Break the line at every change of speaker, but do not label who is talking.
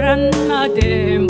yarın adım